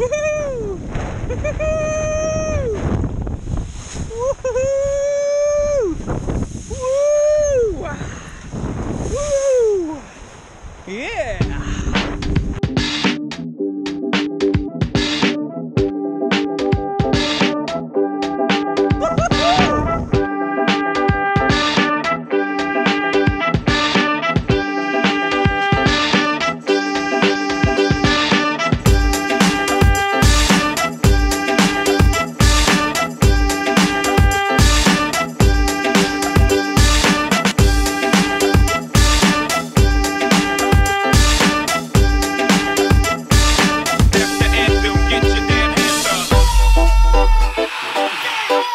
Woohoo! Woohoo! Woo! Woo! Yeah! Bounce